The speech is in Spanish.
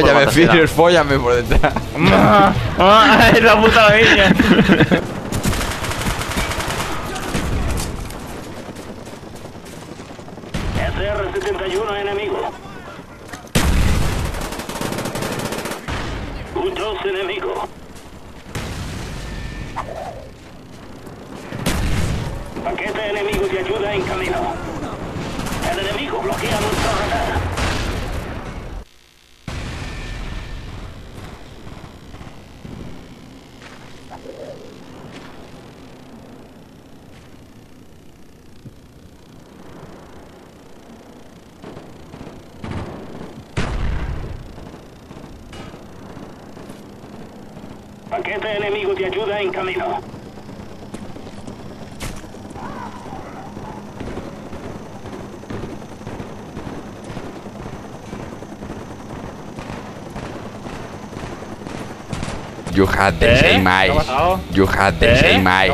Fóllame, por Fires, fóllame por detrás. ¡Es la puta niña! SR-71 enemigo. Un dos enemigo. Paquete enemigo de ayuda en camino. Paquete enemigo de ayuda en camino. de um radês é? mais. De um radês mais.